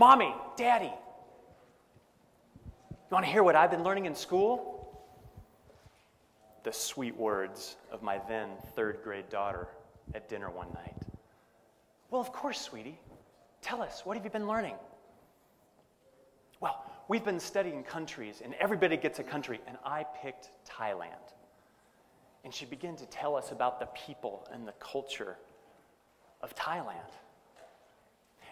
Mommy, Daddy, you want to hear what I've been learning in school? The sweet words of my then third grade daughter at dinner one night. Well, of course, sweetie. Tell us, what have you been learning? Well, we've been studying countries, and everybody gets a country, and I picked Thailand. And she began to tell us about the people and the culture of Thailand.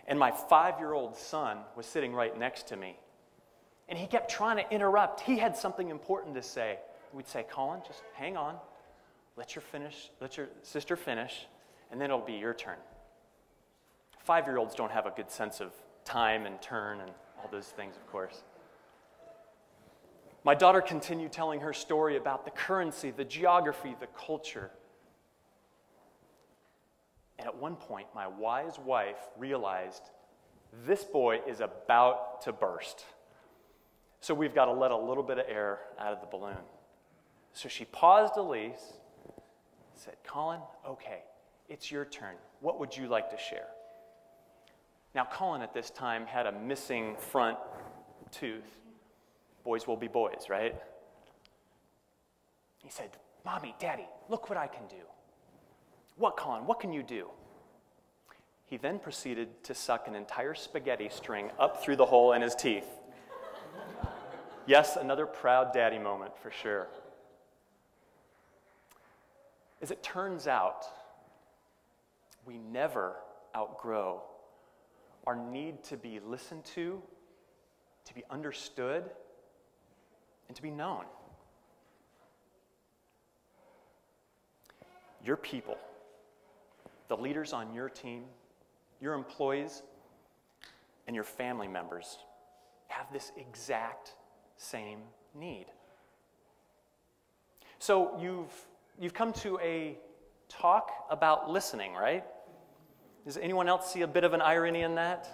And my five year old son was sitting right next to me. And he kept trying to interrupt. He had something important to say. We'd say, Colin, just hang on. Let your finish, let your sister finish, and then it'll be your turn. Five year olds don't have a good sense of time and turn and all those things, of course. My daughter continued telling her story about the currency, the geography, the culture. At one point, my wise wife realized this boy is about to burst. So we've got to let a little bit of air out of the balloon. So she paused Elise, said, Colin, okay, it's your turn. What would you like to share? Now, Colin at this time had a missing front tooth. Boys will be boys, right? He said, Mommy, Daddy, look what I can do. What, Colin? What can you do? He then proceeded to suck an entire spaghetti string up through the hole in his teeth. yes, another proud daddy moment for sure. As it turns out, we never outgrow our need to be listened to, to be understood, and to be known. Your people, the leaders on your team, your employees, and your family members have this exact same need. So you've, you've come to a talk about listening, right? Does anyone else see a bit of an irony in that?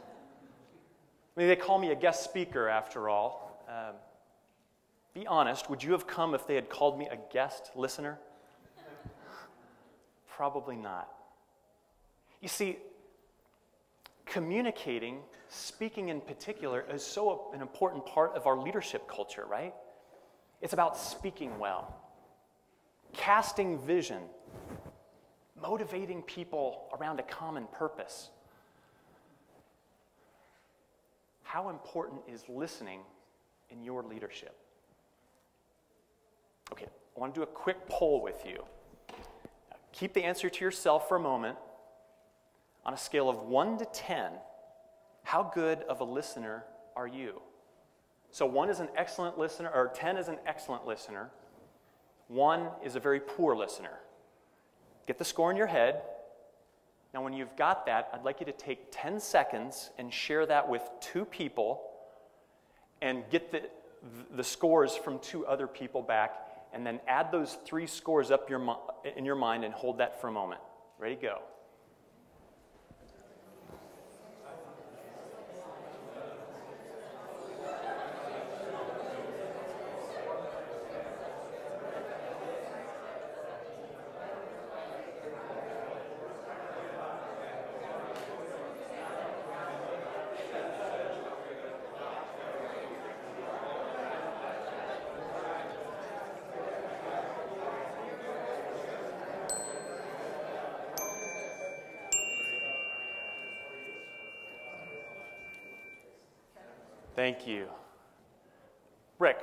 I mean, they call me a guest speaker after all. Um, be honest, would you have come if they had called me a guest listener? Probably not. You see, communicating, speaking in particular, is so an important part of our leadership culture, right? It's about speaking well, casting vision, motivating people around a common purpose. How important is listening in your leadership? Okay, I want to do a quick poll with you. Keep the answer to yourself for a moment on a scale of 1 to 10, how good of a listener are you? So 1 is an excellent listener, or 10 is an excellent listener. 1 is a very poor listener. Get the score in your head. Now, when you've got that, I'd like you to take 10 seconds and share that with two people and get the, the scores from two other people back, and then add those three scores up your, in your mind and hold that for a moment. Ready, go. Thank you. Rick,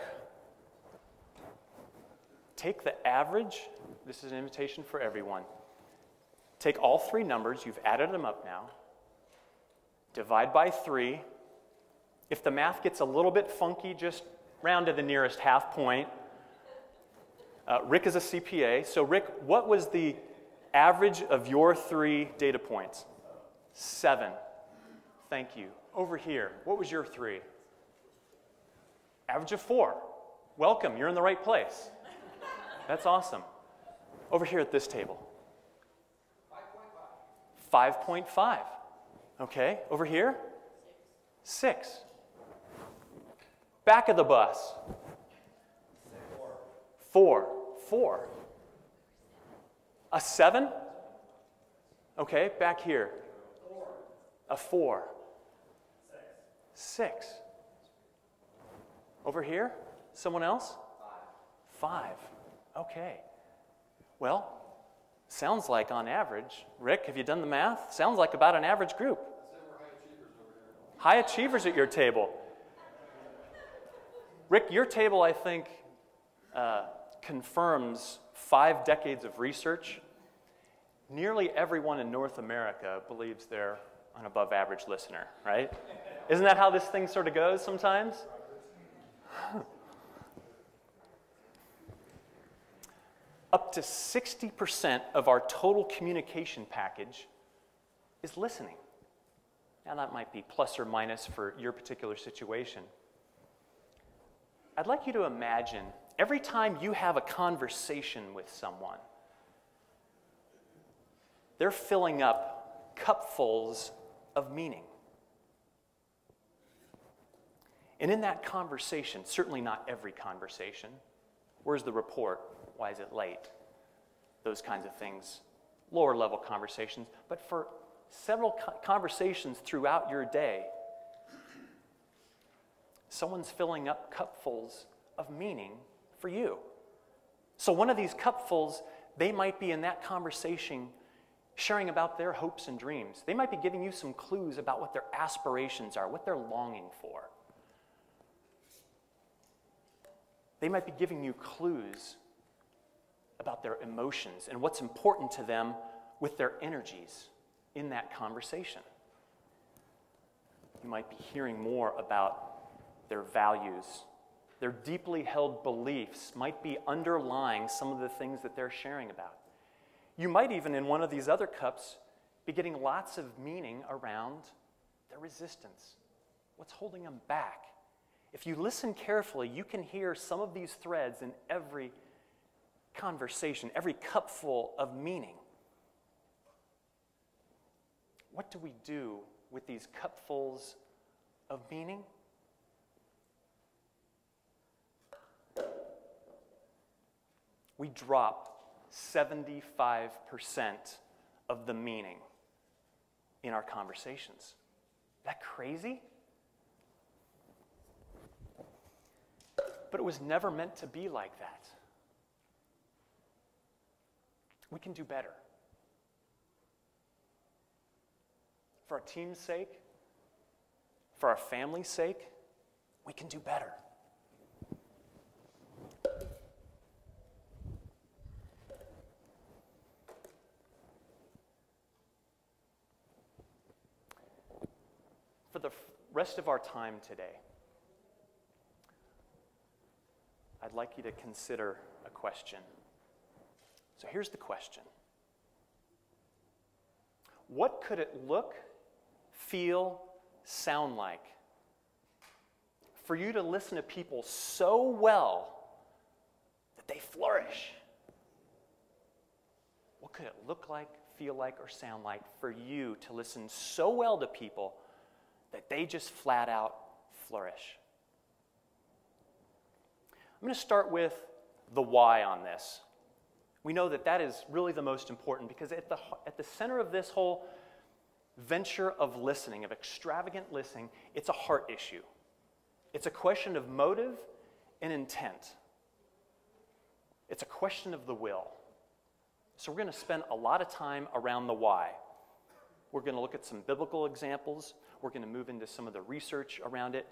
take the average. This is an invitation for everyone. Take all three numbers, you've added them up now. Divide by three. If the math gets a little bit funky, just round to the nearest half point. Uh, Rick is a CPA. So, Rick, what was the average of your three data points? Seven. Thank you. Over here, what was your three? Average of four. Welcome, you're in the right place. That's awesome. Over here at this table. 5.5. 5.5. Okay, over here? Six. Back of the bus. Four. Four. A seven? Okay, back here. A four. Six. Over here? Someone else? Five. Five. Okay. Well, sounds like on average, Rick, have you done the math? Sounds like about an average group. High achievers at your table. Rick, your table, I think, uh, confirms five decades of research. Nearly everyone in North America believes they're an above average listener, right? Isn't that how this thing sort of goes sometimes? Up to 60% of our total communication package is listening. Now, that might be plus or minus for your particular situation. I'd like you to imagine every time you have a conversation with someone, they're filling up cupfuls of meaning. And in that conversation, certainly not every conversation, where's the report? Why is it late? Those kinds of things, lower level conversations. But for several conversations throughout your day, someone's filling up cupfuls of meaning for you. So, one of these cupfuls, they might be in that conversation sharing about their hopes and dreams. They might be giving you some clues about what their aspirations are, what they're longing for. They might be giving you clues about their emotions and what's important to them with their energies in that conversation. You might be hearing more about their values. Their deeply held beliefs might be underlying some of the things that they're sharing about. You might even, in one of these other cups, be getting lots of meaning around their resistance. What's holding them back? If you listen carefully, you can hear some of these threads in every conversation, every cupful of meaning. What do we do with these cupfuls of meaning? We drop 75% of the meaning in our conversations. Is that crazy? But it was never meant to be like that. We can do better. For our team's sake, for our family's sake, we can do better. For the rest of our time today, I'd like you to consider a question. So here's the question What could it look, feel, sound like for you to listen to people so well that they flourish? What could it look like, feel like, or sound like for you to listen so well to people that they just flat out flourish? I'm going to start with the why on this. We know that that is really the most important because at the, at the center of this whole venture of listening, of extravagant listening, it's a heart issue. It's a question of motive and intent. It's a question of the will. So, we're going to spend a lot of time around the why. We're going to look at some biblical examples. We're going to move into some of the research around it.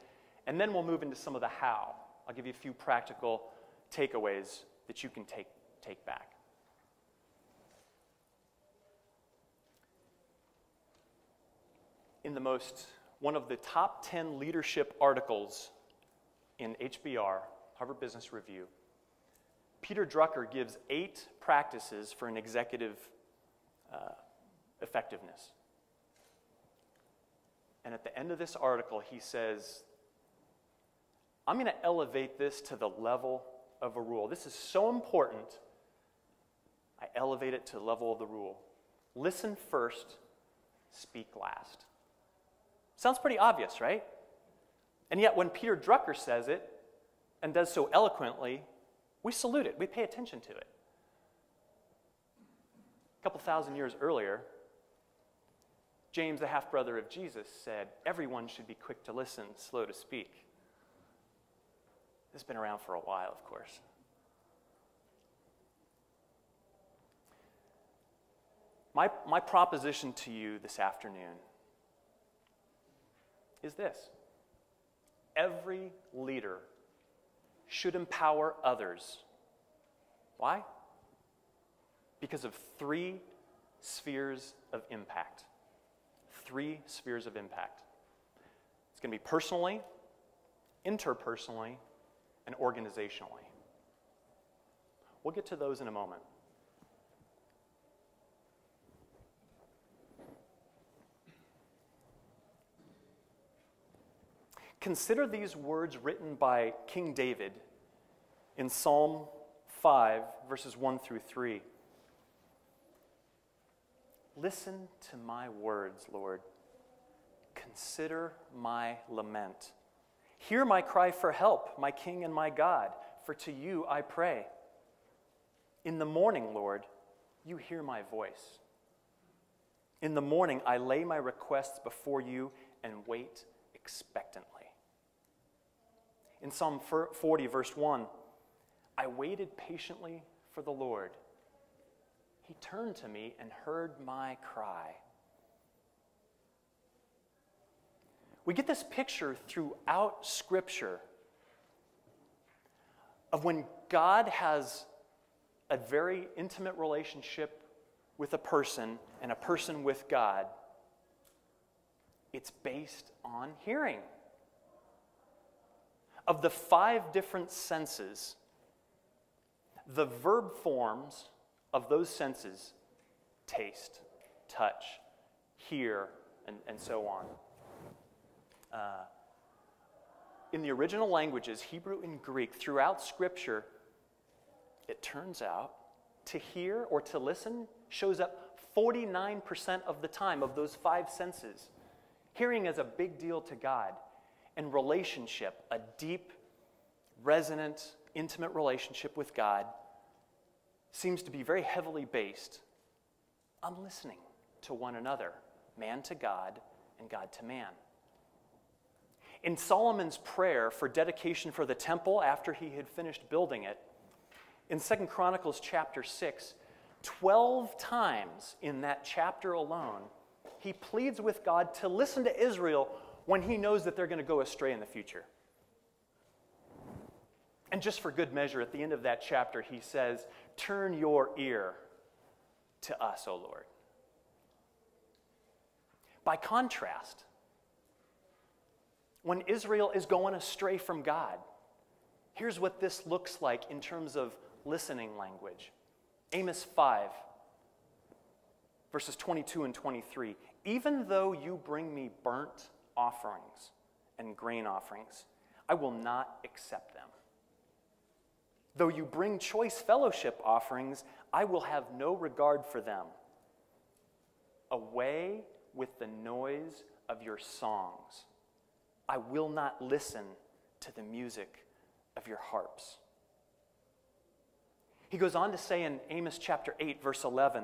And then we'll move into some of the how. I'll give you a few practical takeaways that you can take, take back. In the most, one of the top 10 leadership articles in HBR, Harvard Business Review, Peter Drucker gives eight practices for an executive uh, effectiveness. And at the end of this article, he says I'm going to elevate this to the level of a rule. This is so important. I elevate it to the level of the rule. Listen first, speak last. Sounds pretty obvious, right? And yet, when Peter Drucker says it and does so eloquently, we salute it, we pay attention to it. A couple thousand years earlier, James, the half brother of Jesus, said, Everyone should be quick to listen, slow to speak. This has been around for a while, of course. My, my proposition to you this afternoon is this every leader should empower others. Why? Because of three spheres of impact. Three spheres of impact. It's going to be personally, interpersonally, and organizationally. We'll get to those in a moment. Consider these words written by King David in Psalm 5, verses 1 through 3. Listen to my words, Lord. Consider my lament. Hear my cry for help, my King and my God, for to you I pray. In the morning, Lord, you hear my voice. In the morning, I lay my requests before you and wait expectantly. In Psalm 40, verse 1, I waited patiently for the Lord. He turned to me and heard my cry. We get this picture throughout Scripture of when God has a very intimate relationship with a person and a person with God. It's based on hearing of the five different senses, the verb forms of those senses taste, touch, hear, and, and so on. Uh, in the original languages, Hebrew and Greek, throughout Scripture, it turns out to hear or to listen shows up 49% of the time of those five senses. Hearing is a big deal to God and relationship, a deep, resonant, intimate relationship with God, seems to be very heavily based on listening to one another, man to God and God to man. In Solomon's prayer for dedication for the temple after he had finished building it, in Second Chronicles chapter 6, 12 times in that chapter alone, he pleads with God to listen to Israel when he knows that they're going to go astray in the future. And just for good measure, at the end of that chapter, he says, Turn your ear to us, O Lord. By contrast, when Israel is going astray from God, here's what this looks like in terms of listening language Amos 5, verses 22 and 23. Even though you bring me burnt offerings and grain offerings. I will not accept them. Though you bring choice fellowship offerings, I will have no regard for them. Away with the noise of your songs. I will not listen to the music of your harps. He goes on to say in Amos chapter 8, verse 11,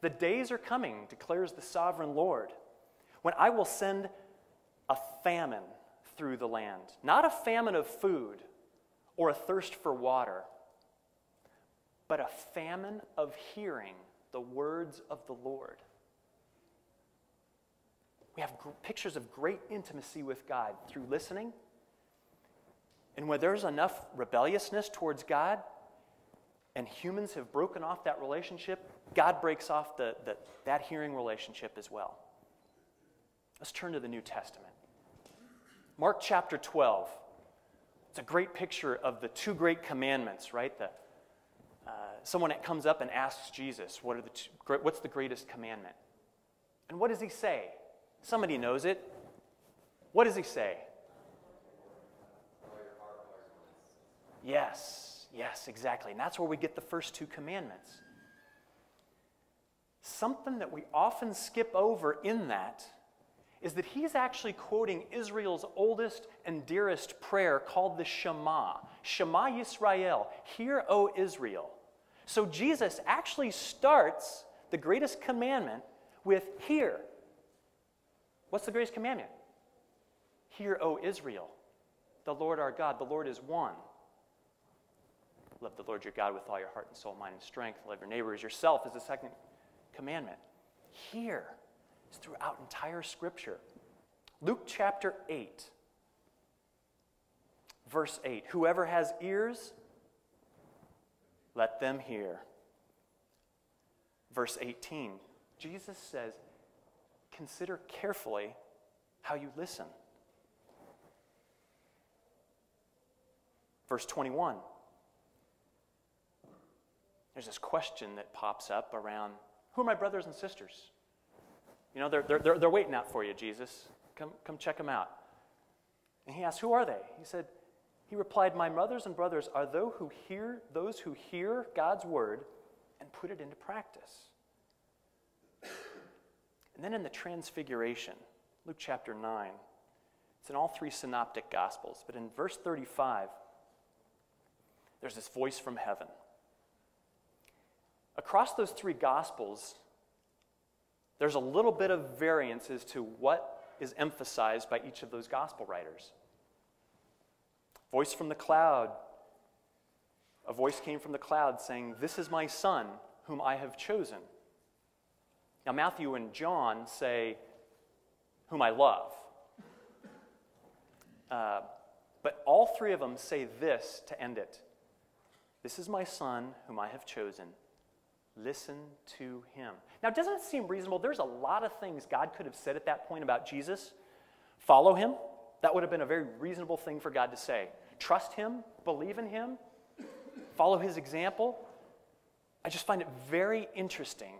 The days are coming, declares the sovereign Lord, when I will send a famine through the land. Not a famine of food or a thirst for water, but a famine of hearing the words of the Lord. We have gr- pictures of great intimacy with God through listening. And when there's enough rebelliousness towards God, and humans have broken off that relationship, God breaks off the, the, that hearing relationship as well. Let's turn to the New Testament. Mark chapter 12. It's a great picture of the two great commandments, right? The, uh, someone that comes up and asks Jesus, what are the two, What's the greatest commandment? And what does he say? Somebody knows it. What does he say? Yes, yes, exactly. And that's where we get the first two commandments. Something that we often skip over in that is that he's actually quoting Israel's oldest and dearest prayer called the Shema. Shema Yisrael, hear, O Israel. So Jesus actually starts the greatest commandment with hear. What's the greatest commandment? Hear, O Israel, the Lord our God, the Lord is one. Love the Lord your God with all your heart and soul, mind, and strength. Love your neighbor as yourself is the second commandment. Here is throughout entire Scripture. Luke chapter 8, verse 8. Whoever has ears, let them hear. Verse 18, Jesus says, Consider carefully how you listen. Verse 21, there's this question that pops up around who are my brothers and sisters? You know, they're, they're, they're waiting out for you, Jesus. Come, come check them out. And he asked, Who are they? He said, He replied, My mothers and brothers are those who hear, those who hear God's word and put it into practice. And then in the Transfiguration, Luke chapter 9, it's in all three synoptic gospels, but in verse 35, there's this voice from heaven. Across those three gospels, there's a little bit of variance as to what is emphasized by each of those gospel writers. Voice from the cloud. A voice came from the cloud saying, This is my son, whom I have chosen. Now, Matthew and John say, Whom I love. Uh, but all three of them say this to end it This is my son, whom I have chosen. Listen to him. Now, doesn't it seem reasonable? There's a lot of things God could have said at that point about Jesus. Follow him. That would have been a very reasonable thing for God to say. Trust him, believe in him, follow his example. I just find it very interesting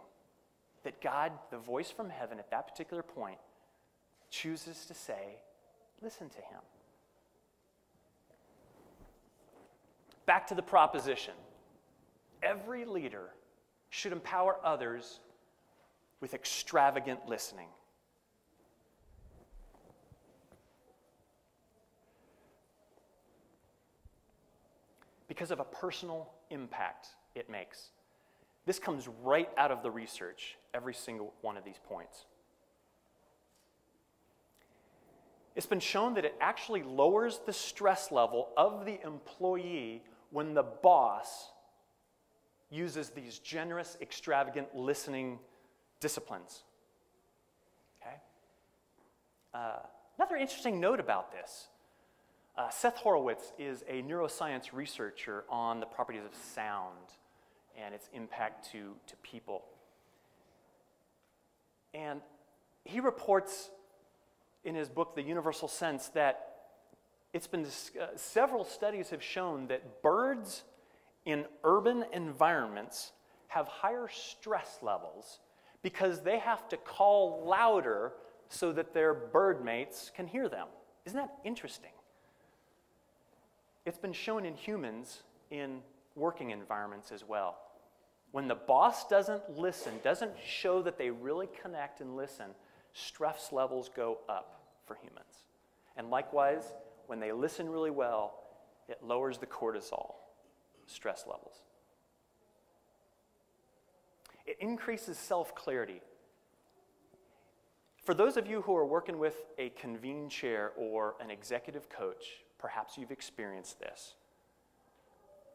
that God, the voice from heaven at that particular point, chooses to say, listen to him. Back to the proposition. Every leader should empower others with extravagant listening. Because of a personal impact it makes. This comes right out of the research, every single one of these points. It's been shown that it actually lowers the stress level of the employee when the boss uses these generous, extravagant listening disciplines. Okay? Uh, another interesting note about this uh, Seth Horowitz is a neuroscience researcher on the properties of sound and its impact to, to people. And he reports in his book, The Universal Sense, that it's been uh, several studies have shown that birds in urban environments have higher stress levels because they have to call louder so that their bird mates can hear them. Isn't that interesting? It's been shown in humans in working environments as well. When the boss doesn't listen, doesn't show that they really connect and listen, stress levels go up for humans. And likewise, when they listen really well, it lowers the cortisol stress levels. It increases self clarity. For those of you who are working with a convene chair or an executive coach, perhaps you've experienced this.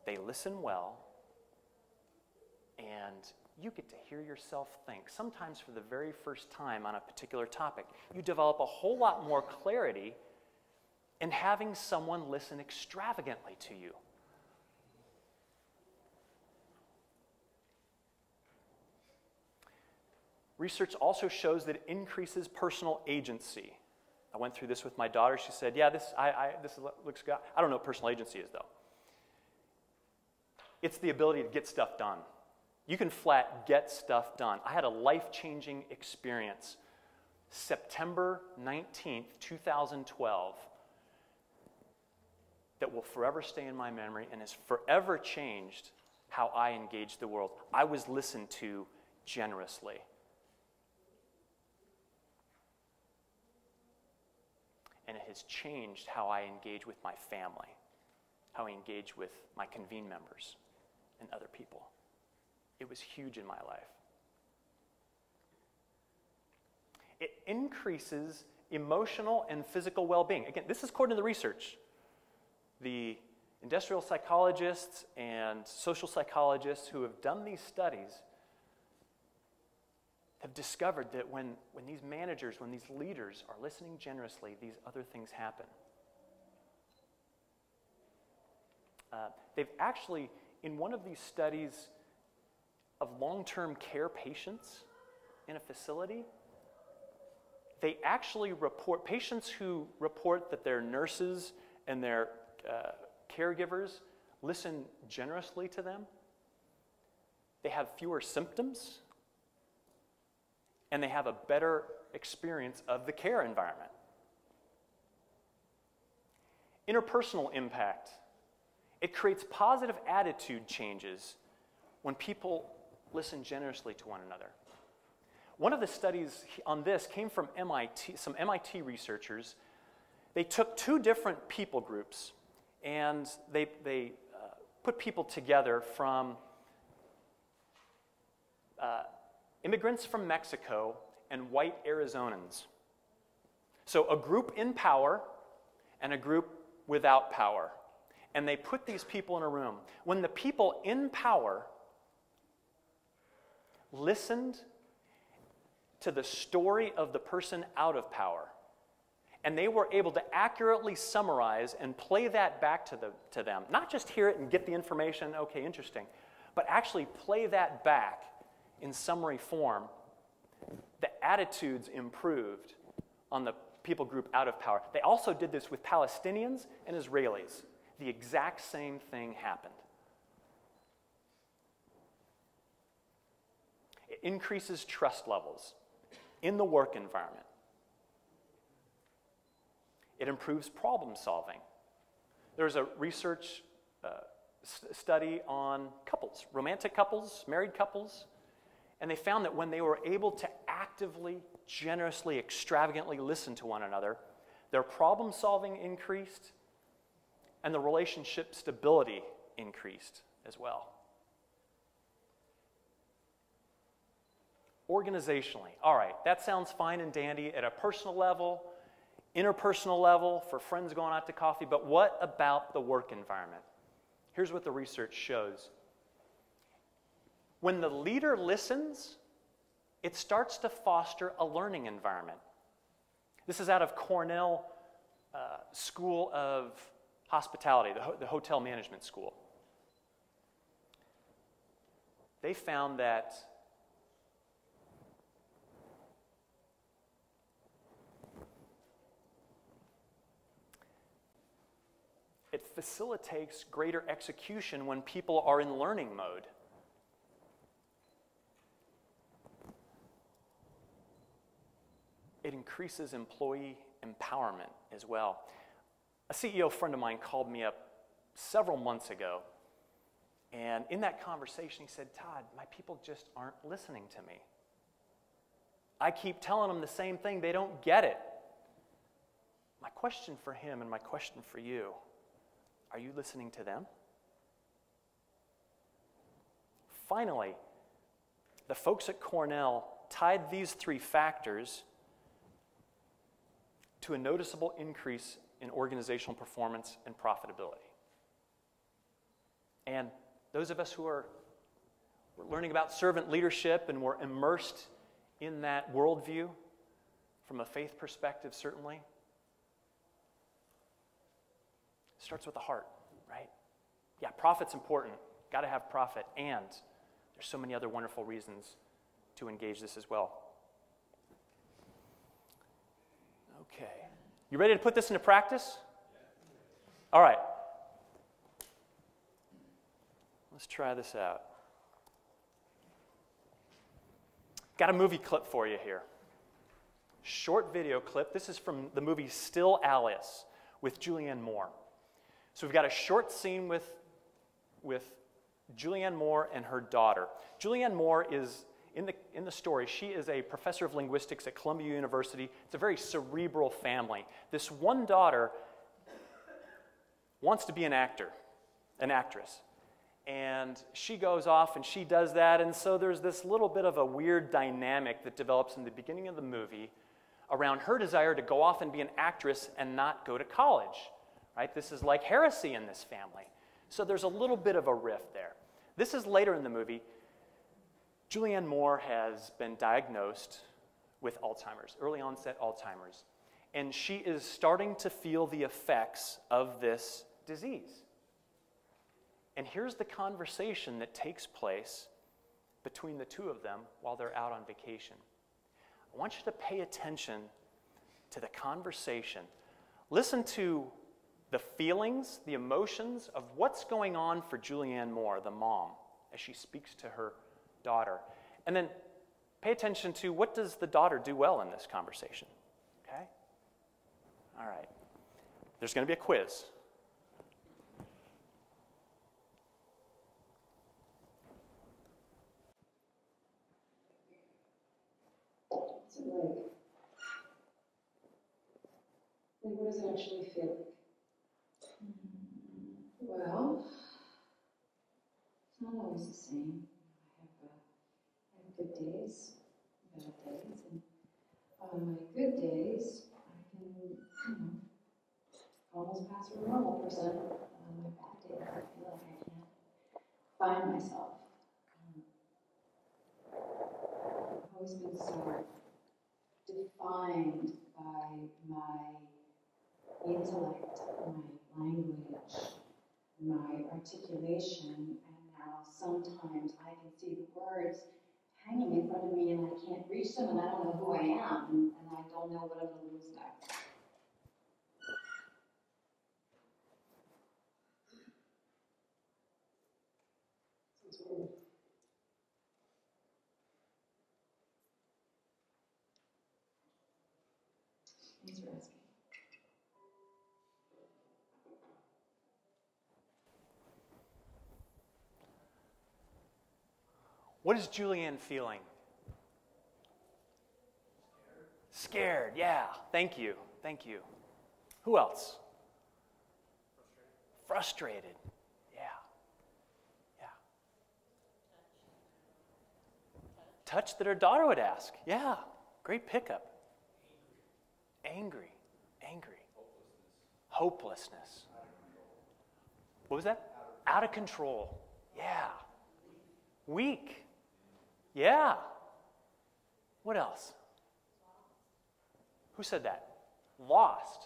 They listen well, and you get to hear yourself think, sometimes for the very first time on a particular topic. You develop a whole lot more clarity in having someone listen extravagantly to you. Research also shows that it increases personal agency. I went through this with my daughter. She said, Yeah, this, I, I, this looks good. I don't know what personal agency is, though. It's the ability to get stuff done. You can flat get stuff done. I had a life changing experience. September 19th, 2012, that will forever stay in my memory and has forever changed how I engage the world. I was listened to generously. And it has changed how I engage with my family, how I engage with my convene members and other people. It was huge in my life. It increases emotional and physical well being. Again, this is according to the research. The industrial psychologists and social psychologists who have done these studies have discovered that when, when these managers, when these leaders are listening generously, these other things happen. Uh, they've actually, in one of these studies of long term care patients in a facility, they actually report, patients who report that their nurses and their uh, caregivers listen generously to them, they have fewer symptoms and they have a better experience of the care environment. Interpersonal impact. It creates positive attitude changes when people listen generously to one another. One of the studies on this came from MIT, some MIT researchers. They took two different people groups and they, they uh, put people together from uh, immigrants from Mexico and white Arizonans. So, a group in power and a group without power. And they put these people in a room. When the people in power listened to the story of the person out of power, and they were able to accurately summarize and play that back to, the, to them, not just hear it and get the information, okay, interesting, but actually play that back in summary form, the attitudes improved on the people group out of power. They also did this with Palestinians and Israelis. The exact same thing happened. It increases trust levels in the work environment. It improves problem solving. There's a research uh, st- study on couples, romantic couples, married couples, and they found that when they were able to actively, generously, extravagantly listen to one another, their problem solving increased and the relationship stability increased as well. Organizationally, all right, that sounds fine and dandy at a personal level, interpersonal level, for friends going out to coffee, but what about the work environment? Here's what the research shows when the leader listens, it starts to foster a learning environment. This is out of Cornell uh, School of Hospitality, the, ho- the hotel management school. They found that it facilitates greater execution when people are in learning mode. Increases employee empowerment as well. A CEO friend of mine called me up several months ago, and in that conversation, he said, Todd, my people just aren't listening to me. I keep telling them the same thing, they don't get it. My question for him and my question for you are you listening to them? Finally, the folks at Cornell tied these three factors to a noticeable increase in organizational performance and profitability. And those of us who are we're learning about servant leadership and we're immersed in that worldview from a faith perspective, certainly, It starts with the heart, right? Yeah, profit's important. Got to have profit. And there's so many other wonderful reasons to engage this as well. Okay. You ready to put this into practice? All right. Let's try this out. Got a movie clip for you here. Short video clip. This is from the movie Still Alice with Julianne Moore. So we've got a short scene with, with Julianne Moore and her daughter. Julianne Moore is in the, in the story, she is a professor of linguistics at Columbia University. It's a very cerebral family. This one daughter wants to be an actor, an actress. And she goes off and she does that. And so there's this little bit of a weird dynamic that develops in the beginning of the movie around her desire to go off and be an actress and not go to college. Right? This is like heresy in this family. So there's a little bit of a rift there. This is later in the movie. Julianne Moore has been diagnosed with Alzheimer's, early onset Alzheimer's, and she is starting to feel the effects of this disease. And here's the conversation that takes place between the two of them while they're out on vacation. I want you to pay attention to the conversation. Listen to the feelings, the emotions of what's going on for Julianne Moore, the mom, as she speaks to her daughter. And then pay attention to what does the daughter do well in this conversation. Okay? All right. There's going to be a quiz. Like? Like, what does it actually feel like? Well, it's not always the same. I have, uh, I have good days, bad days, and on my good days, I can, you know, almost pass for a normal person. On my bad days, I feel like I can't find myself. Um, I've always been so defined by my intellect, my language, my articulation, and now sometimes I can see the words hanging in front of me and I can't reach them and I don't know who I am and, and I don't know what I'm going to lose next. Sounds weird. Thanks for asking. What is Julianne feeling? Scared. yeah. Thank you. Thank you. Who else? Frustrated. Frustrated. Yeah. Yeah. Touch that her daughter would ask. Yeah. Great pickup. Angry. Angry. Hopelessness. Hopelessness. What was that? Out of control. Yeah. Weak. Yeah. What else? Who said that? Lost.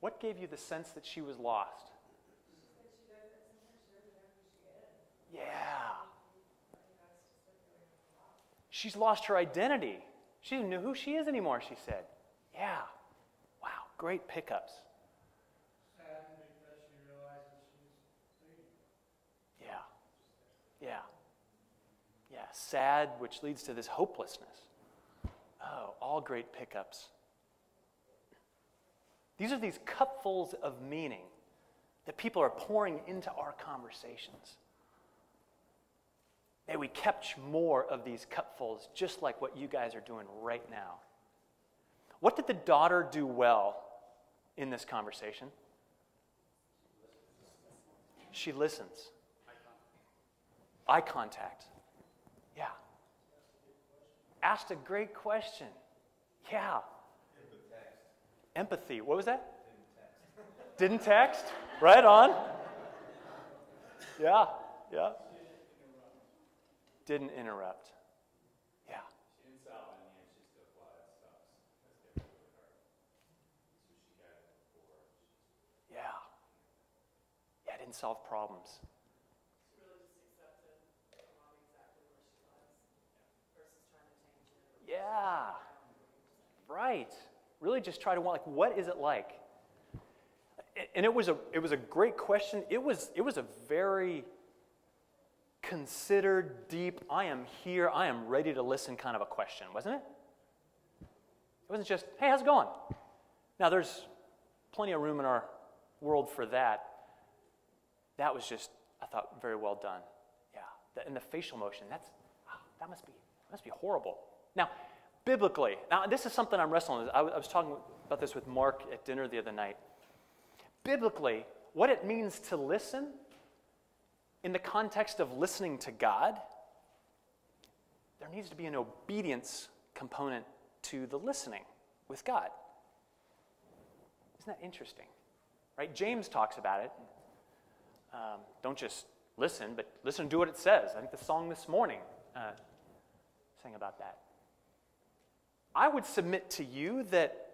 What gave you the sense that she was lost? Yeah. She's lost her identity. She doesn't know who she is anymore, she said. Yeah. Wow, great pickups. Yeah. Yeah. Yeah, sad, which leads to this hopelessness. Oh, all great pickups. These are these cupfuls of meaning that people are pouring into our conversations. May we catch more of these cupfuls, just like what you guys are doing right now. What did the daughter do well in this conversation? She listens. Eye contact. Asked a great question. Yeah. Empathy. What was that? Didn't text. Didn't text. Right on. Yeah. Yeah. Didn't interrupt. Yeah. Yeah. Yeah, didn't solve problems. Yeah. Right. Really just try to want like what is it like? And it was a it was a great question. It was it was a very considered, deep, I am here, I am ready to listen kind of a question, wasn't it? It wasn't just, hey, how's it going? Now there's plenty of room in our world for that. That was just, I thought, very well done. Yeah. And the facial motion, that's oh, that must be that must be horrible. Now, biblically, now this is something I'm wrestling with. I was talking about this with Mark at dinner the other night. Biblically, what it means to listen in the context of listening to God, there needs to be an obedience component to the listening with God. Isn't that interesting? Right? James talks about it. Um, don't just listen, but listen and do what it says. I think the song this morning uh, sang about that. I would submit to you that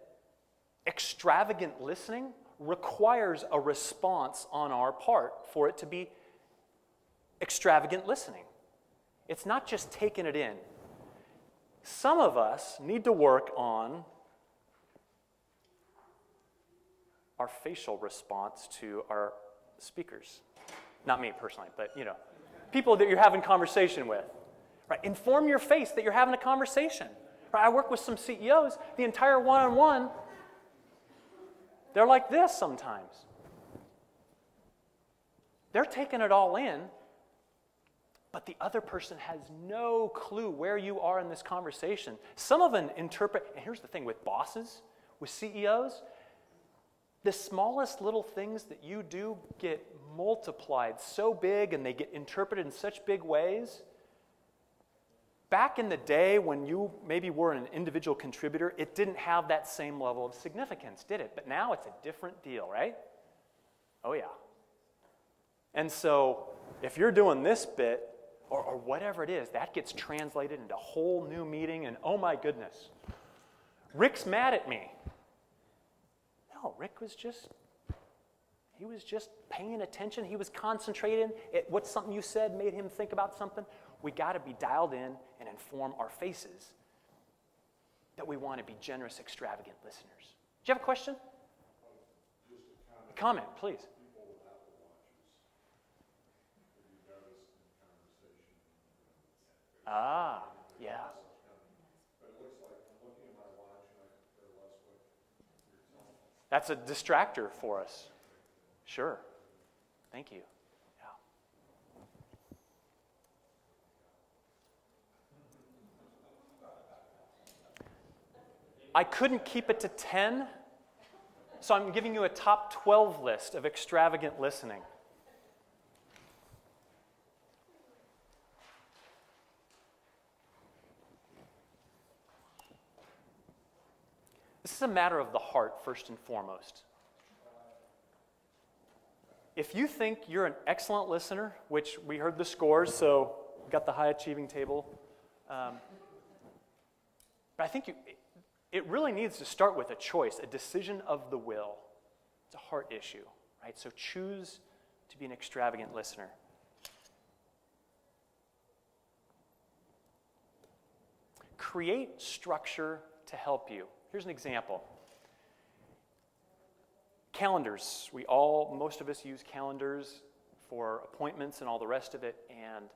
extravagant listening requires a response on our part for it to be extravagant listening. It's not just taking it in. Some of us need to work on our facial response to our speakers. Not me personally, but you know, people that you're having conversation with. Right? Inform your face that you're having a conversation. I work with some CEOs, the entire one-on-one, they're like this sometimes. They're taking it all in, but the other person has no clue where you are in this conversation. Some of them interpret, and here's the thing with bosses, with CEOs, the smallest little things that you do get multiplied so big and they get interpreted in such big ways. Back in the day when you maybe were an individual contributor, it didn't have that same level of significance, did it? But now it's a different deal, right? Oh, yeah. And so if you're doing this bit, or, or whatever it is, that gets translated into a whole new meeting, and oh my goodness, Rick's mad at me. No, Rick was just, he was just paying attention. He was concentrating. It, what something you said made him think about something. We got to be dialed in and inform our faces that we want to be generous, extravagant listeners. Do you have a question? A comment, please. Ah, yeah. That's a distractor for us. Sure. Thank you. Yeah. I couldn't keep it to 10, so I'm giving you a top 12 list of extravagant listening. This is a matter of the heart, first and foremost. If you think you're an excellent listener, which we heard the scores, so got the high achieving table. Um, but I think you, it really needs to start with a choice, a decision of the will. It's a heart issue, right? So choose to be an extravagant listener. Create structure to help you. Here's an example. Calendars. We all, most of us use calendars for appointments and all the rest of it. And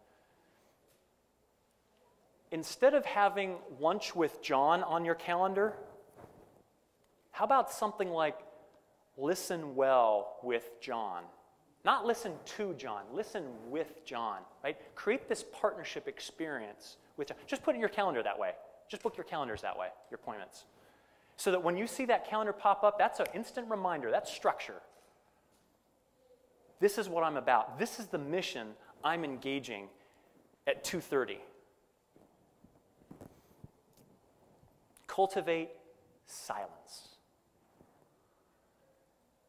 instead of having lunch with John on your calendar, how about something like listen well with John? Not listen to John, listen with John, right? Create this partnership experience with John. Just put in your calendar that way. Just book your calendars that way, your appointments so that when you see that calendar pop up, that's an instant reminder, that's structure. This is what I'm about. This is the mission I'm engaging at 2:30. Cultivate silence.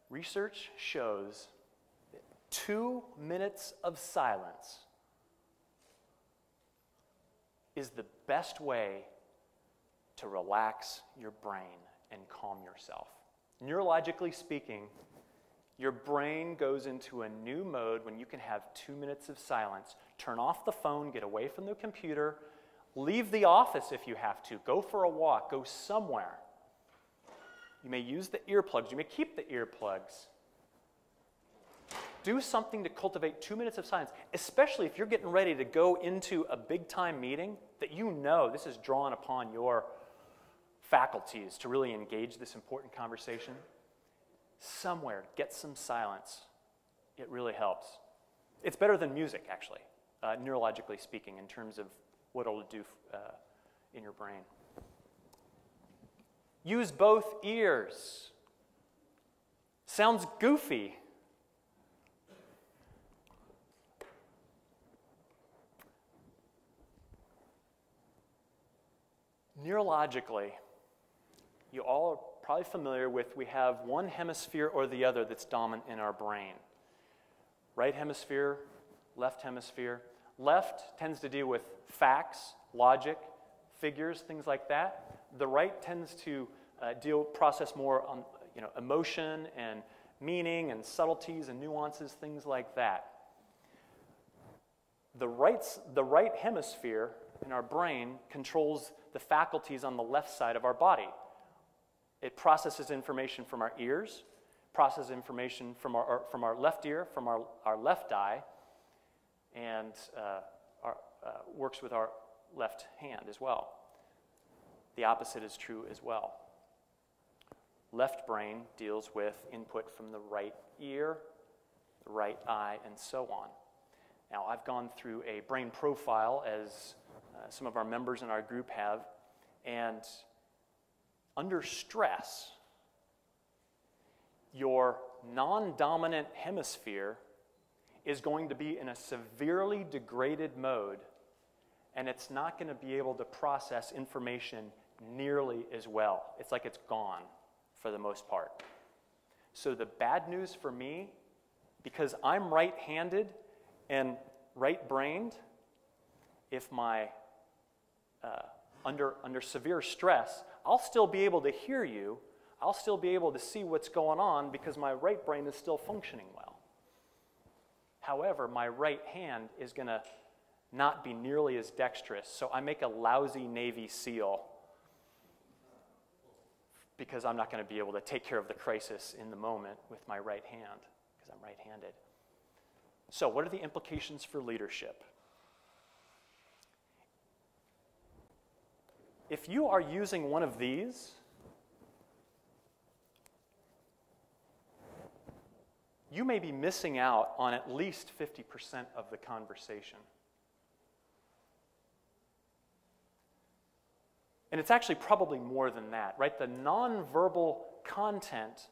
Research shows that 2 minutes of silence is the best way to relax your brain and calm yourself. Neurologically speaking, your brain goes into a new mode when you can have two minutes of silence. Turn off the phone, get away from the computer, leave the office if you have to, go for a walk, go somewhere. You may use the earplugs, you may keep the earplugs. Do something to cultivate two minutes of silence, especially if you're getting ready to go into a big time meeting that you know this is drawn upon your faculties to really engage this important conversation, somewhere get some silence. It really helps. It's better than music, actually, uh, neurologically speaking, in terms of what it'll do uh, in your brain. Use both ears. Sounds goofy. Neurologically, you all are probably familiar with we have one hemisphere or the other that's dominant in our brain. Right hemisphere, left hemisphere. Left tends to deal with facts, logic, figures, things like that. The right tends to uh, deal, process more on you know, emotion and meaning and subtleties and nuances, things like that. The right, the right hemisphere in our brain controls the faculties on the left side of our body. It processes information from our ears, processes information from our, from our left ear, from our, our left eye, and uh, uh, works with our left hand as well. The opposite is true as well. Left brain deals with input from the right ear, the right eye, and so on. Now, I've gone through a brain profile, as uh, some of our members in our group have, and under stress, your non dominant hemisphere is going to be in a severely degraded mode, and it's not going to be able to process information nearly as well. It's like it's gone for the most part. So, the bad news for me, because I'm right handed and right brained, if my uh, under, under severe stress, I'll still be able to hear you. I'll still be able to see what's going on because my right brain is still functioning well. However, my right hand is going to not be nearly as dexterous. So I make a lousy Navy SEAL because I'm not going to be able to take care of the crisis in the moment with my right hand because I'm right handed. So, what are the implications for leadership? If you are using one of these, you may be missing out on at least 50% of the conversation. And it's actually probably more than that, right? The nonverbal content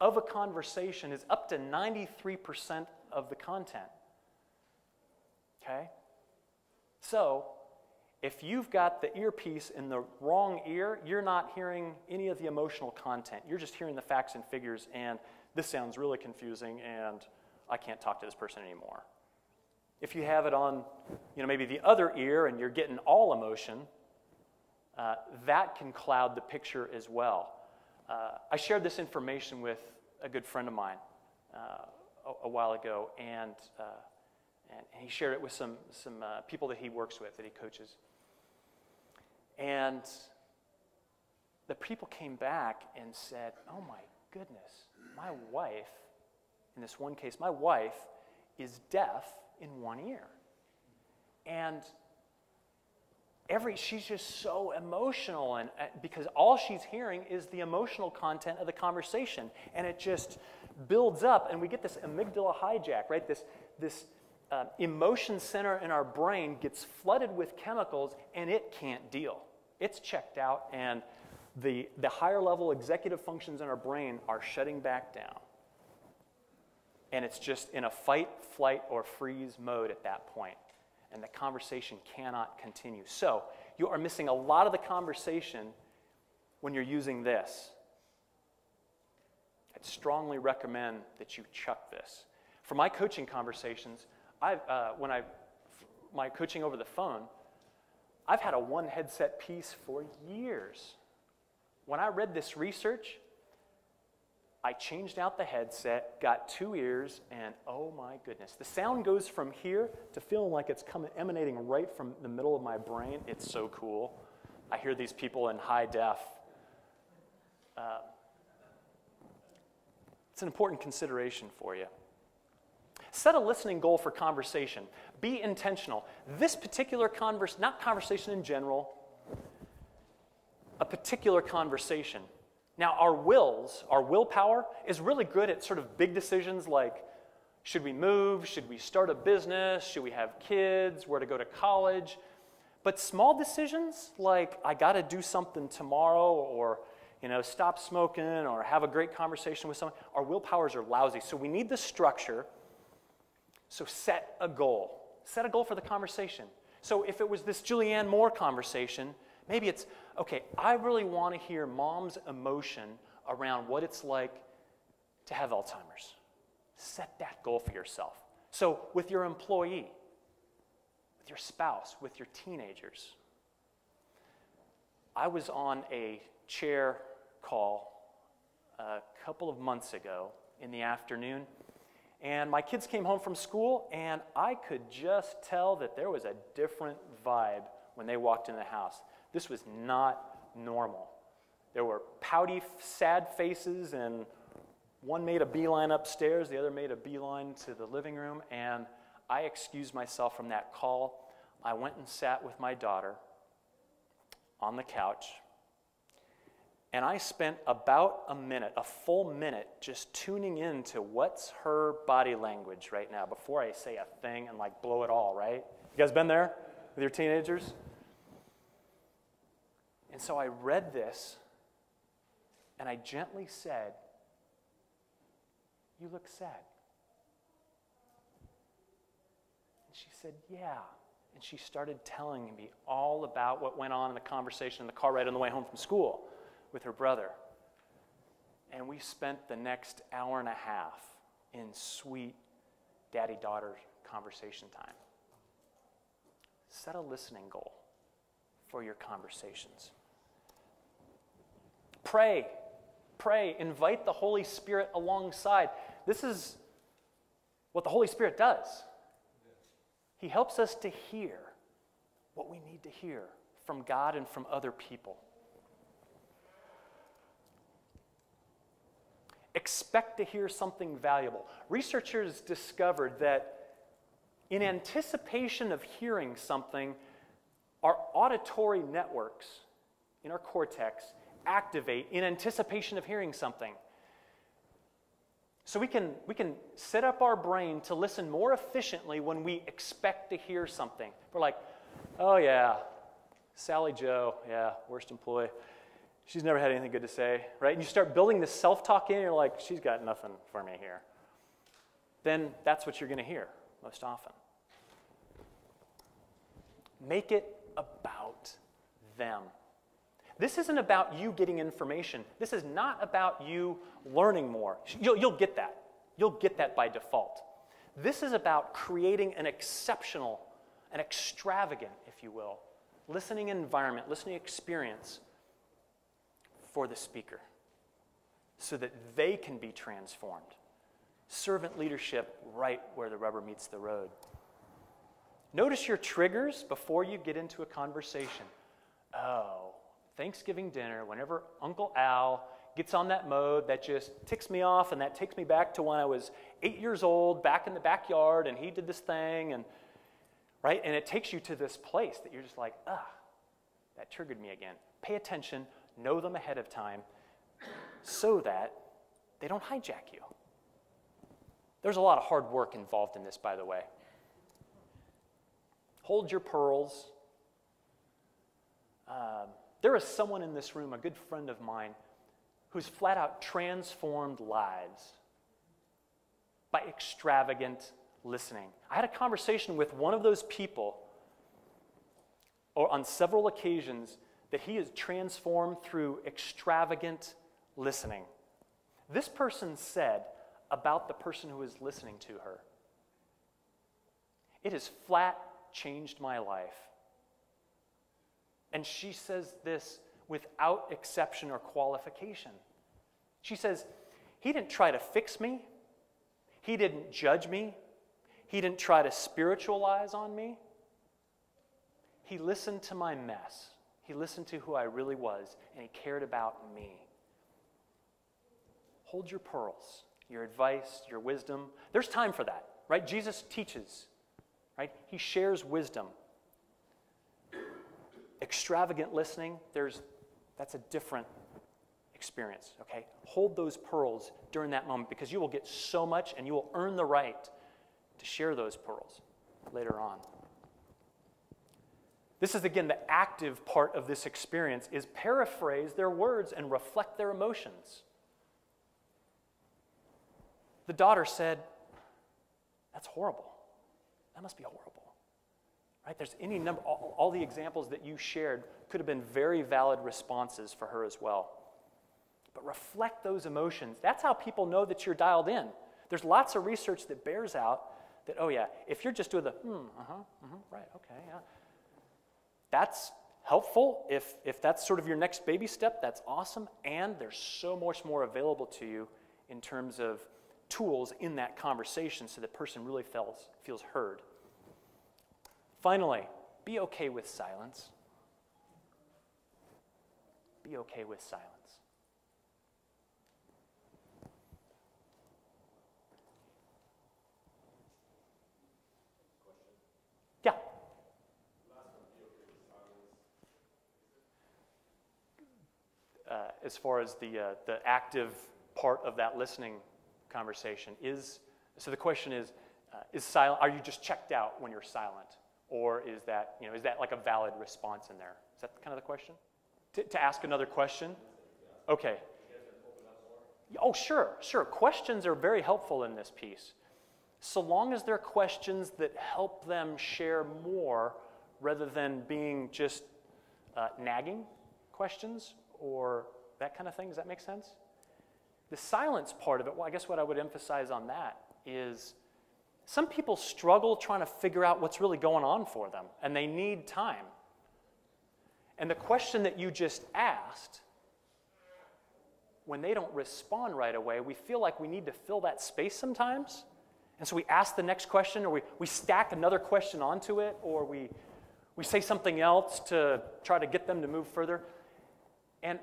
of a conversation is up to 93% of the content. Okay? So, if you've got the earpiece in the wrong ear, you're not hearing any of the emotional content. You're just hearing the facts and figures, and this sounds really confusing, and I can't talk to this person anymore. If you have it on, you know, maybe the other ear and you're getting all emotion, uh, that can cloud the picture as well. Uh, I shared this information with a good friend of mine uh, a, a, while ago, and, uh, and he shared it with some, some uh, people that he works with, that he coaches. And the people came back and said, Oh my goodness, my wife, in this one case, my wife is deaf in one ear. And every she's just so emotional and uh, because all she's hearing is the emotional content of the conversation and it just builds up and we get this amygdala hijack right this this uh, emotion center in our brain gets flooded with chemicals and it can't deal. It's checked out, and the, the higher level executive functions in our brain are shutting back down. And it's just in a fight, flight, or freeze mode at that point, and the conversation cannot continue. So, you are missing a lot of the conversation when you're using this. I'd strongly recommend that you chuck this. For my coaching conversations, I've, uh, when I, my coaching over the phone, I've had a one headset piece for years. When I read this research, I changed out the headset, got two ears, and oh my goodness. The sound goes from here to feeling like it's coming, emanating right from the middle of my brain. It's so cool. I hear these people in high def. Uh, it's an important consideration for you. Set a listening goal for conversation. Be intentional. This particular conversation, not conversation in general, a particular conversation. Now, our wills, our willpower, is really good at sort of big decisions like should we move? Should we start a business? Should we have kids? Where to go to college? But small decisions like I got to do something tomorrow or you know, stop smoking or have a great conversation with someone, our willpowers are lousy. So we need the structure so set a goal. Set a goal for the conversation. So if it was this Julianne Moore conversation, maybe it's okay, I really want to hear mom's emotion around what it's like to have Alzheimer's. Set that goal for yourself. So, with your employee, with your spouse, with your teenagers, I was on a chair call a couple of months ago in the afternoon, and my kids came home from school, and I could just tell that there was a different vibe when they walked in the house. This was not normal. There were pouty, sad faces, and one made a beeline upstairs, the other made a beeline to the living room, and I excused myself from that call. I went and sat with my daughter on the couch, and I spent about a minute, a full minute, just tuning in to what's her body language right now before I say a thing and like blow it all, right? You guys been there with your teenagers? And so I read this and I gently said, You look sad. And she said, Yeah. And she started telling me all about what went on in the conversation in the car ride on the way home from school with her brother. And we spent the next hour and a half in sweet daddy daughter conversation time. Set a listening goal for your conversations. Pray. Pray. Invite the Holy Spirit alongside. This is what the Holy Spirit does. He helps us to hear what we need to hear from God and from other people. Expect to hear something valuable. Researchers discovered that in anticipation of hearing something, our auditory networks in our cortex activate in anticipation of hearing something. So we can, we can set up our brain to listen more efficiently when we expect to hear something. We're like, oh yeah, Sally Joe, yeah, worst employee. She's never had anything good to say, right? And you start building this self talk in, you're like, she's got nothing for me here. Then that's what you're going to hear most often. Make it about them. This isn't about you getting information. This is not about you learning more. You'll, you'll get that. You'll get that by default. This is about creating an exceptional, an extravagant, if you will, listening environment, listening experience for the speaker so that they can be transformed. Servant leadership right where the rubber meets the road. Notice your triggers before you get into a conversation. Oh, Thanksgiving dinner, whenever Uncle Al gets on that mode that just ticks me off and that takes me back to when I was eight years old, back in the backyard, and he did this thing, and right? And it takes you to this place that you're just like, ah, that triggered me again. Pay attention, know them ahead of time so that they don't hijack you. There's a lot of hard work involved in this, by the way. Hold your pearls. Um, there is someone in this room, a good friend of mine, who's flat out transformed lives by extravagant listening. I had a conversation with one of those people or on several occasions that he is transformed through extravagant listening. This person said about the person who is listening to her, It has flat changed my life. And she says this without exception or qualification. She says, He didn't try to fix me, He didn't judge me, He didn't try to spiritualize on me. He listened to my mess. He listened to who I really was, and he cared about me. Hold your pearls, your advice, your wisdom. There's time for that, right? Jesus teaches, right? He shares wisdom. Extravagant listening, there's that's a different experience, okay? Hold those pearls during that moment because you will get so much and you will earn the right to share those pearls later on. This is again the active part of this experience is paraphrase their words and reflect their emotions. The daughter said, That's horrible. That must be horrible. Right? There's any number, all, all the examples that you shared could have been very valid responses for her as well. But reflect those emotions. That's how people know that you're dialed in. There's lots of research that bears out that, oh, yeah, if you're just doing the, hmm, uh huh, uh-huh, right, okay, yeah. That's helpful. If, if that's sort of your next baby step, that's awesome. And there's so much more available to you in terms of tools in that conversation so the person really feels, feels heard. Finally, be okay with silence. Be okay with silence. Yeah. Uh, as far as the, uh, the active part of that listening conversation is so the question is uh, is silent are you just checked out when you're silent or is that you know is that like a valid response in there? Is that kind of the question? To, to ask another question? Okay. Oh sure sure. Questions are very helpful in this piece. So long as they're questions that help them share more rather than being just uh, nagging questions or that kind of thing does that make sense? The silence part of it, well, I guess what I would emphasize on that is some people struggle trying to figure out what's really going on for them, and they need time. And the question that you just asked, when they don't respond right away, we feel like we need to fill that space sometimes. And so we ask the next question, or we, we stack another question onto it, or we, we say something else to try to get them to move further. And,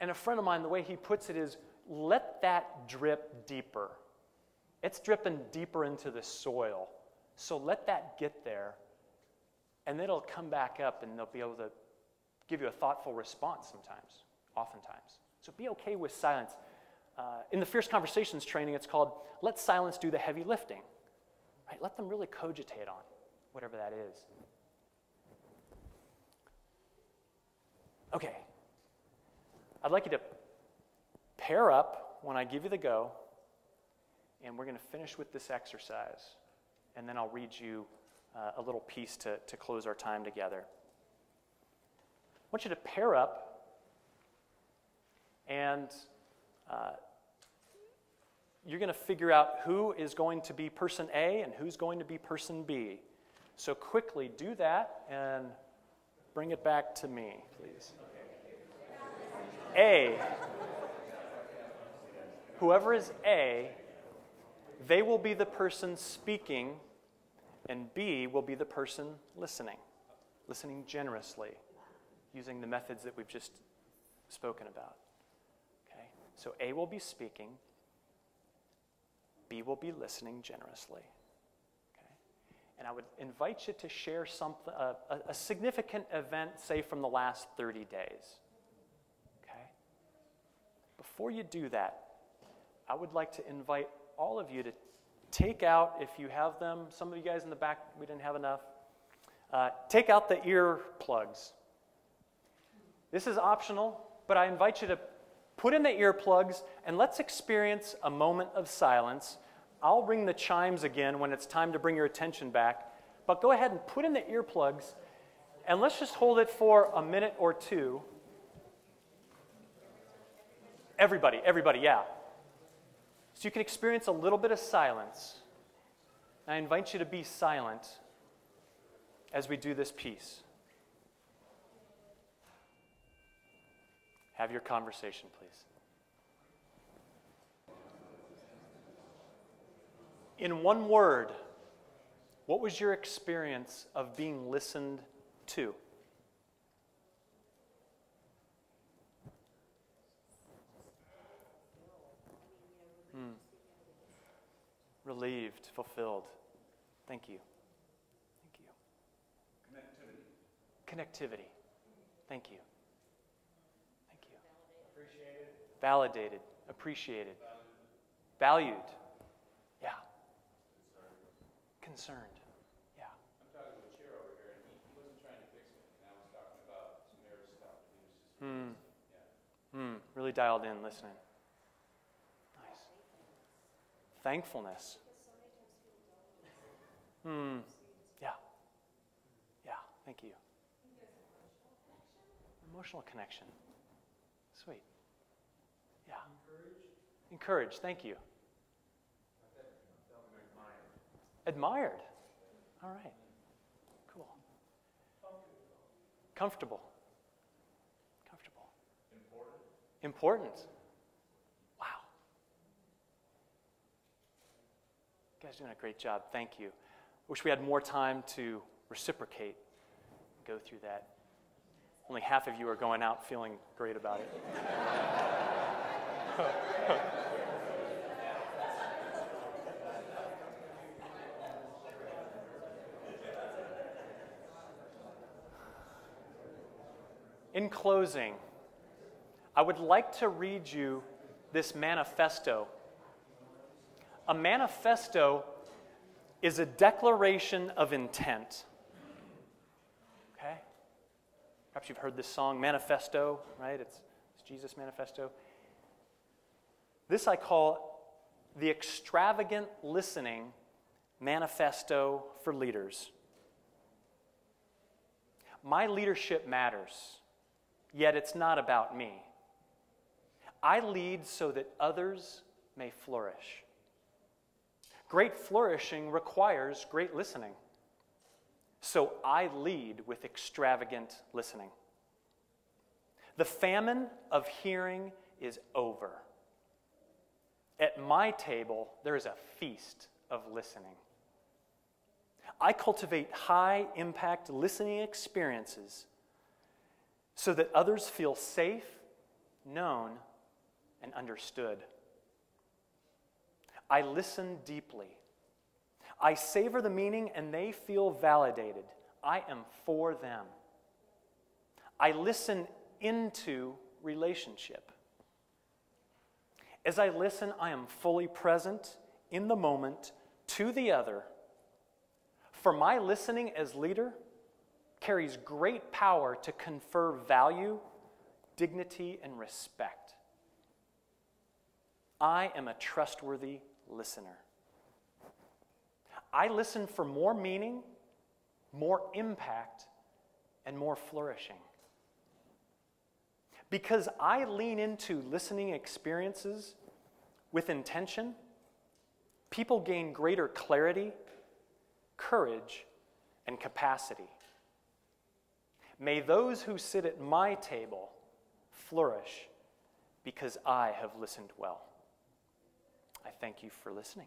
and a friend of mine, the way he puts it is, let that drip deeper. It's dripping deeper into the soil. So let that get there, and it'll come back up and they'll be able to give you a thoughtful response sometimes, oftentimes. So be okay with silence. Uh, in the Fierce Conversations training, it's called Let Silence Do the Heavy Lifting. Right? Let them really cogitate on whatever that is. Okay. I'd like you to pair up when I give you the go, and we're going to finish with this exercise. And then I'll read you uh, a little piece to, to close our time together. I want you to pair up, and uh, you're going to figure out who is going to be person A and who's going to be person B. So quickly do that and bring it back to me, please. A whoever is A, they will be the person speaking, and B will be the person listening, listening generously, using the methods that we've just spoken about. Okay? So A will be speaking, B will be listening generously. Okay? And I would invite you to share something, uh, a, a significant event, say from the last 30 days. Okay? Before you do that, I would like to invite all of you to take out, if you have them, some of you guys in the back, we didn't have enough, uh, take out the ear plugs. This is optional, but I invite you to put in the earplugs and let's experience a moment of silence. I'll ring the chimes again when it's time to bring your attention back, but go ahead and put in the earplugs and let's just hold it for a minute or two. Everybody, everybody, yeah. So you can experience a little bit of silence. I invite you to be silent as we do this piece. Have your conversation, please. In one word, what was your experience of being listened to? Relieved, fulfilled. Thank you. Thank you. Connectivity. Connectivity. Thank you. Thank you. Appreciated. Validated. Appreciated. Valued. Valued. Yeah. Concerned. Concerned. Yeah. I'm talking to a chair over here, and he, he wasn't trying to fix me, and I was talking about some air stuff. He was just. Hmm. Hmm. Really dialed in, listening. Thankfulness. Hmm. Yeah. Yeah. Thank you. Emotional connection. Sweet. Yeah. Encouraged. Thank you. Admired. All right. Cool. Comfortable. Comfortable. Important. Important. Wow. You guys doing a great job. Thank you. Wish we had more time to reciprocate, go through that. Only half of you are going out feeling great about it. In closing, I would like to read you this manifesto. A manifesto is a declaration of intent. Okay? Perhaps you've heard this song, Manifesto, right? It's, it's Jesus' manifesto. This I call the extravagant listening manifesto for leaders. My leadership matters yet it's not about me. I lead so that others may flourish. Great flourishing requires great listening. So I lead with extravagant listening. The famine of hearing is over. At my table, there is a feast of listening. I cultivate high impact listening experiences so that others feel safe, known, and understood. I listen deeply. I savor the meaning and they feel validated. I am for them. I listen into relationship. As I listen, I am fully present in the moment to the other. For my listening as leader, carries great power to confer value, dignity, and respect. I am a trustworthy listener. I listen for more meaning, more impact, and more flourishing. Because I lean into listening experiences with intention, people gain greater clarity, courage, and capacity. May those who sit at my table flourish because I have listened well. I thank you for listening.